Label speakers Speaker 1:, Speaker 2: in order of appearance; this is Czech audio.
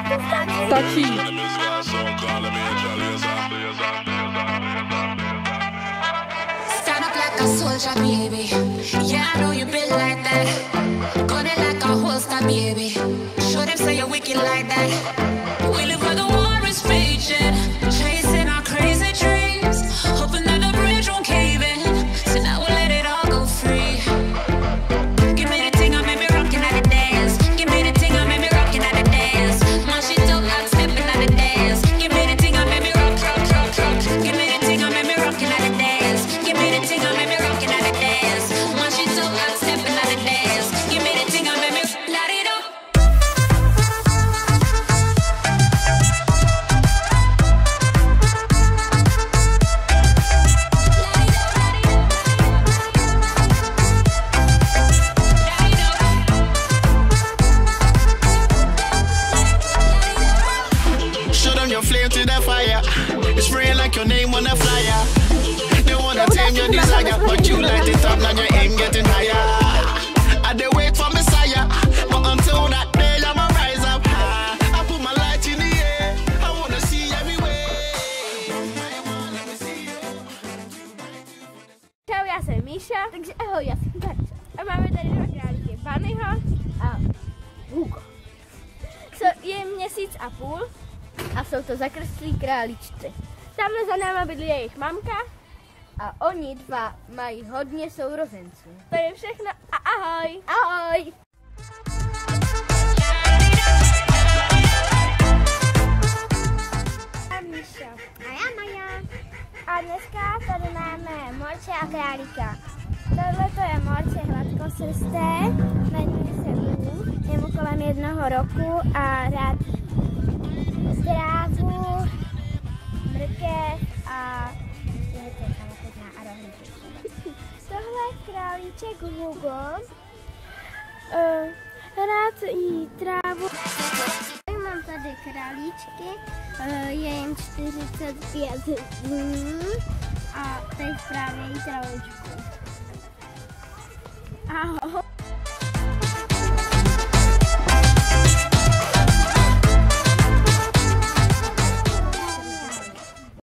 Speaker 1: Stačí.
Speaker 2: Stand up like a soldier, baby. Yeah, I know you built like that. Gun it like a holster, baby. Show them say you're wicked like that.
Speaker 3: Your flame to the fire. It's spraying like your name on a flyer. Tame your desire, but you light it up, now your aim getting higher. I they wait for Messiah, but until that day, I'ma rise up high. I put my light in the air. I wanna see everywhere.
Speaker 4: Čau, já jsem Míša, takže ahoj, já jsem Darča. A máme tady dva králíky, Bunnyho a Hugo. So, je měsíc a půl a jsou to zakrslí králíčci. Tamhle za náma bydlí jejich mamka a oni dva mají hodně sourozenců. To je všechno a ahoj! Ahoj! Já Míša. A já Maja. A dneska tady máme morče a králíka. Tohle to je morče hladkosrsté, jmenuje se Lů, je mu kolem jednoho roku a rád je králíček Hugo, uh, rád jí trávu. Mám tady králíčky, eh, je jim 45 dní a teď právě jí travičku. Ahoj.